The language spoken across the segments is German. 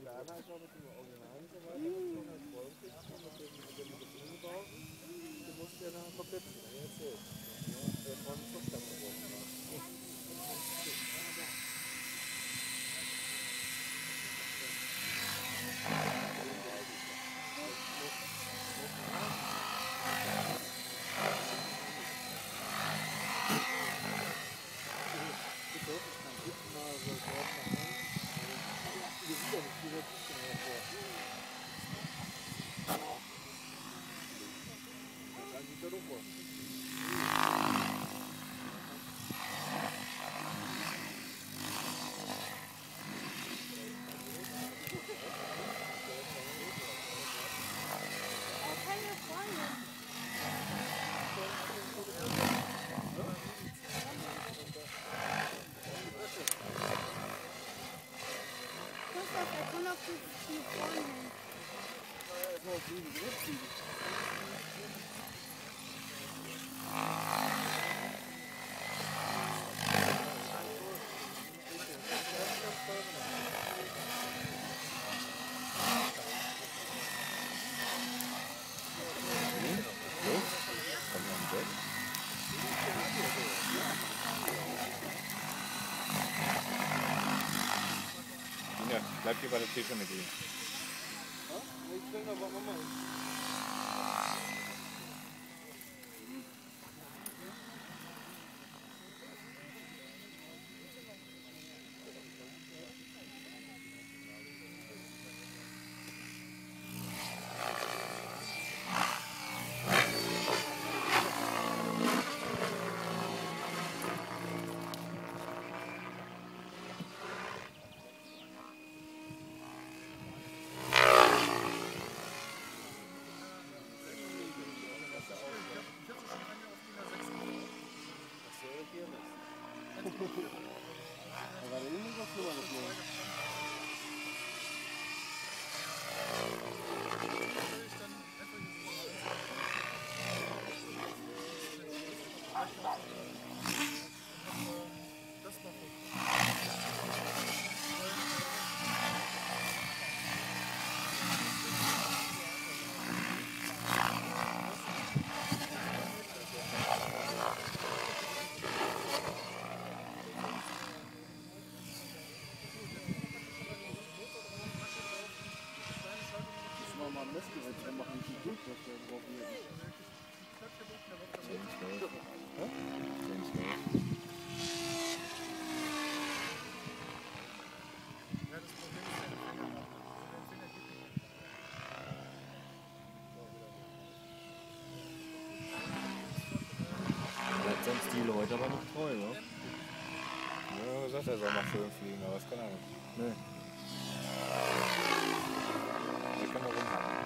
Plan hast, auch mit dem Original und so weiter, mhm. als freundlich, mit dem, mit dem, mit dem Umgebau, du musst ja nachher verbinden, wie erzählt. Ja, der Freund ist doch dann geworden. good. He's, he's Leib, bleib hier bei der T-Schirme gehen. Ja? Ich bin aber Mama. Agora ele não gostou, mano. Sein Stil heute aber noch treu, ne? Ja, sagt er soll mal schön fliegen, aber das kann er nicht. Nee. Wir können da rumhauen.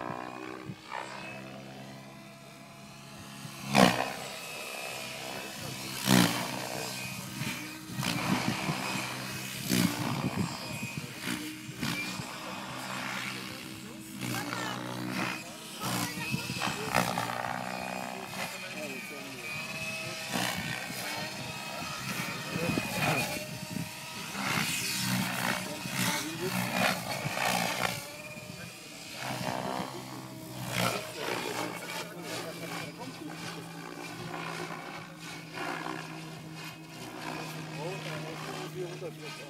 Thank you.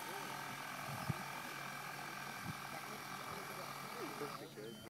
sophisticated